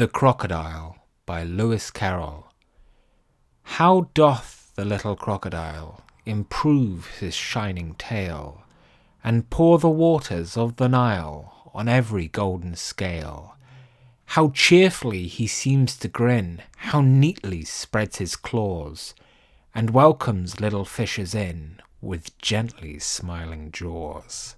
The Crocodile by Lewis Carroll How doth the little crocodile Improve his shining tail, And pour the waters of the Nile On every golden scale. How cheerfully he seems to grin, How neatly spreads his claws, And welcomes little fishes in With gently smiling jaws.